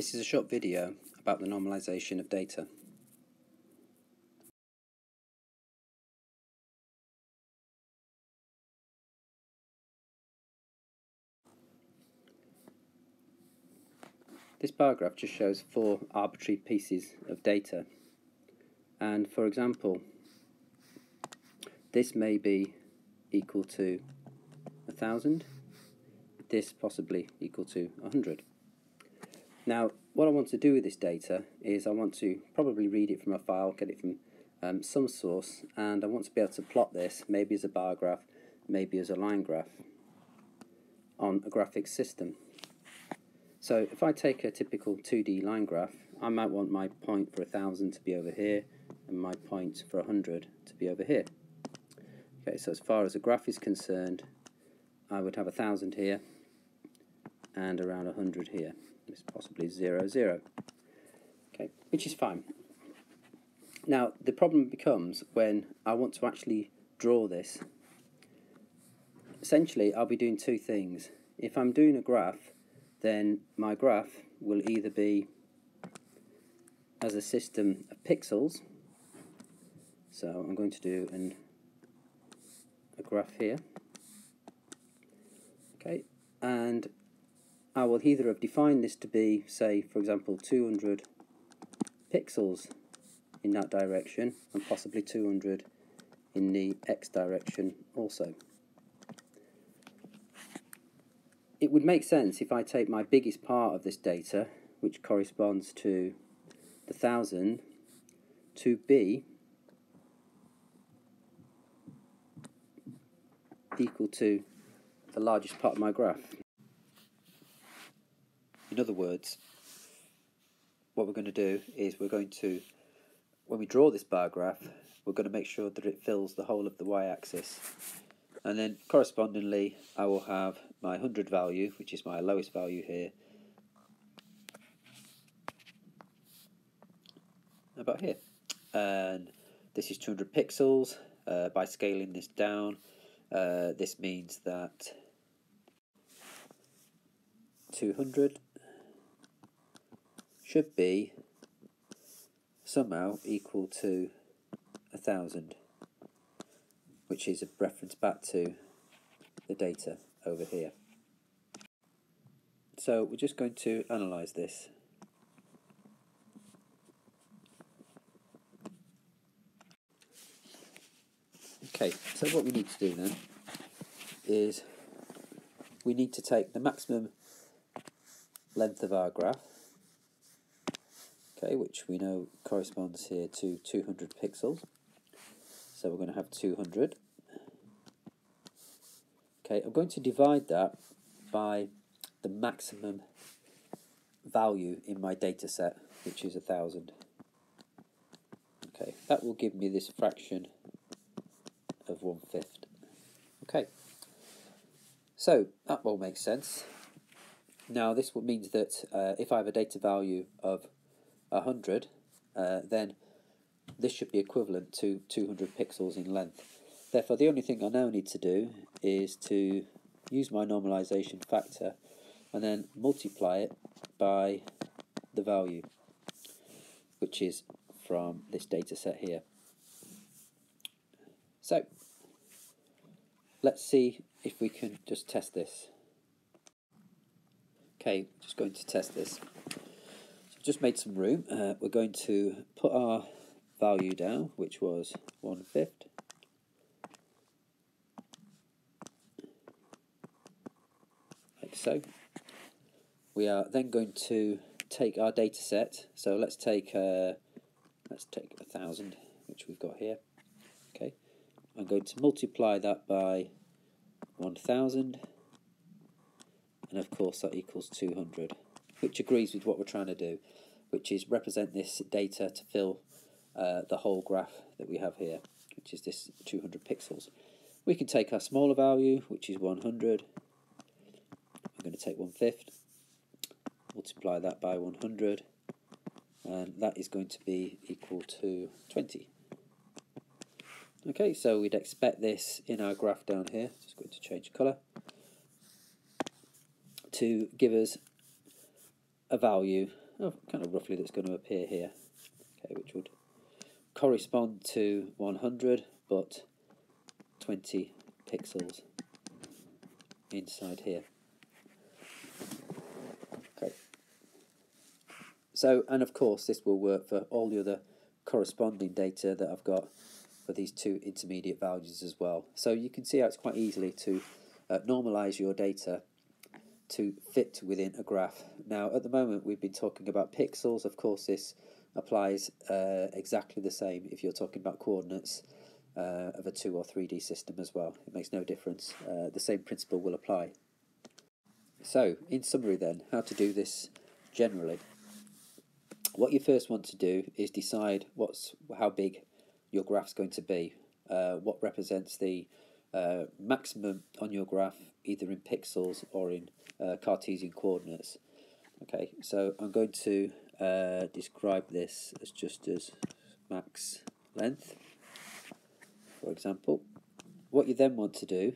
This is a short video about the normalization of data. This bar graph just shows four arbitrary pieces of data and for example this may be equal to a thousand this possibly equal to a hundred now what I want to do with this data is I want to probably read it from a file get it from um, some source and I want to be able to plot this maybe as a bar graph maybe as a line graph on a graphics system so if I take a typical 2D line graph I might want my point for a thousand to be over here and my point for 100 to be over here. Okay, so as far as the graph is concerned, I would have a thousand here and around 100 here. It's possibly 0, 0. Okay, which is fine. Now, the problem becomes when I want to actually draw this. Essentially, I'll be doing two things. If I'm doing a graph, then my graph will either be as a system of pixels, so I'm going to do an, a graph here. Okay, and Ah, I will either have defined this to be, say, for example, 200 pixels in that direction and possibly 200 in the x direction also. It would make sense if I take my biggest part of this data, which corresponds to the thousand, to be equal to the largest part of my graph. In other words, what we're going to do is we're going to, when we draw this bar graph, we're going to make sure that it fills the whole of the y-axis. And then correspondingly, I will have my 100 value, which is my lowest value here, about here. And this is 200 pixels. Uh, by scaling this down, uh, this means that 200 should be somehow equal to a thousand, which is a reference back to the data over here. So we're just going to analyze this. Okay, so what we need to do then is we need to take the maximum length of our graph, okay, which we know corresponds here to 200 pixels. So we're going to have 200. Okay, I'm going to divide that by the maximum value in my data set, which is a thousand. Okay, that will give me this fraction of one fifth. Okay, so that all makes sense. Now this means that uh, if I have a data value of 100, uh, then this should be equivalent to 200 pixels in length. Therefore, the only thing I now need to do is to use my normalization factor and then multiply it by the value, which is from this data set here. So let's see if we can just test this. Okay, just going to test this. Just made some room. Uh, we're going to put our value down, which was one fifth. Like so. We are then going to take our data set. So let's take uh, let's take a thousand, which we've got here. Okay. I'm going to multiply that by 1000 and of course that equals 200 which agrees with what we're trying to do which is represent this data to fill uh, the whole graph that we have here which is this 200 pixels. We can take our smaller value which is 100 I'm going to take one fifth multiply that by 100 and that is going to be equal to 20 Okay, so we'd expect this in our graph down here, just going to change colour, to give us a value oh, kind of roughly that's going to appear here. Okay, which would correspond to 100, but 20 pixels inside here. Okay. So, and of course, this will work for all the other corresponding data that I've got for these two intermediate values as well. So you can see how it's quite easily to uh, normalize your data to fit within a graph. Now, at the moment, we've been talking about pixels. Of course, this applies uh, exactly the same if you're talking about coordinates uh, of a 2 or 3D system as well. It makes no difference. Uh, the same principle will apply. So, in summary then, how to do this generally. What you first want to do is decide what's how big your graph's going to be. Uh, what represents the uh, maximum on your graph, either in pixels or in uh, Cartesian coordinates. Okay, so I'm going to uh, describe this as just as max length, for example. What you then want to do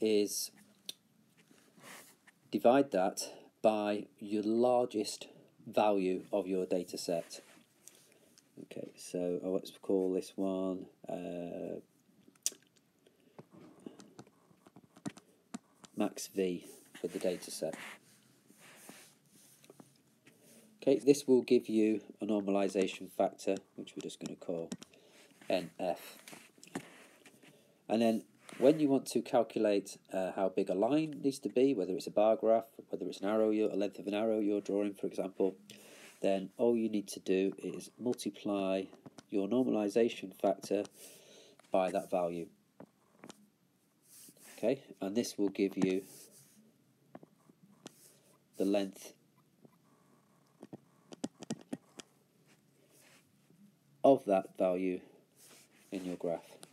is divide that by your largest value of your data set. Okay, so let's call this one uh, max V for the data set. Okay, this will give you a normalization factor, which we're just going to call NF. And then when you want to calculate uh, how big a line needs to be, whether it's a bar graph, whether it's an arrow, a length of an arrow you're drawing, for example, then all you need to do is multiply your normalization factor by that value. Okay, and this will give you the length of that value in your graph.